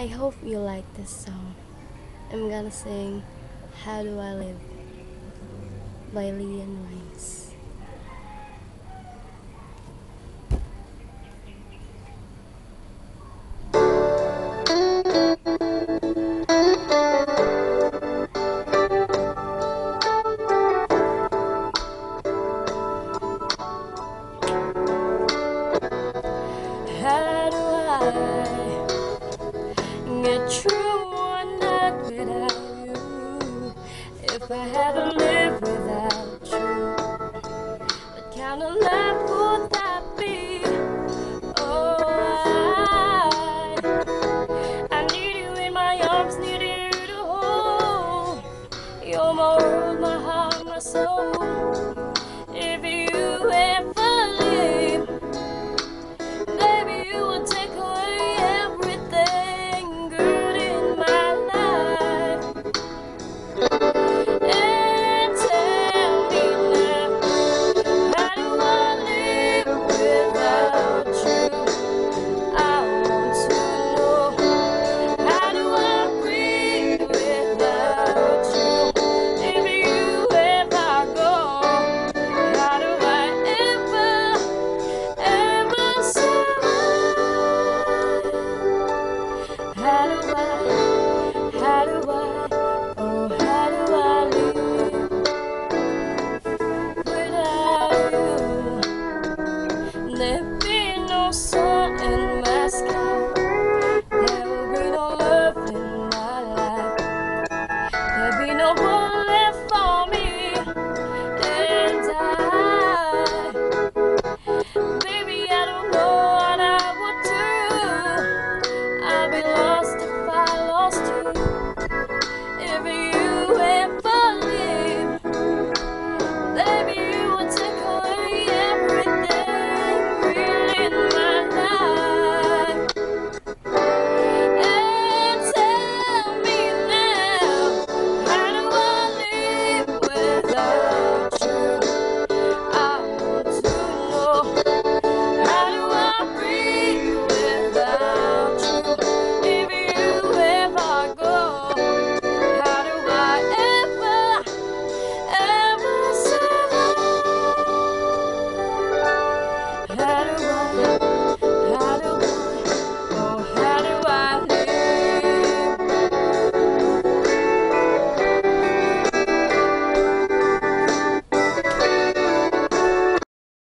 I hope you like this song. I'm gonna sing How Do I Live by LeAnn Rimes. How do I a it true one, not without you? If I had to live without you, what kind of life would that be? Oh, I, I need you in my arms, need you to hold. You're my world, my heart, my soul. Bye.